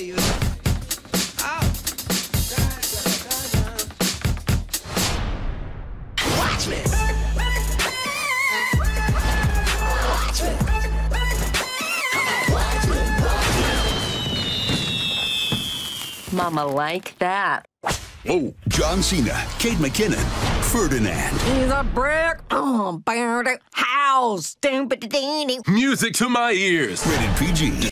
baby. Oh. Watch me. Watch me. Watch me. Mama like that. Oh, John Cena, Kate McKinnon, Ferdinand. He's a brick. Oh, Barry. How stupid. Music to my ears. Rated PG.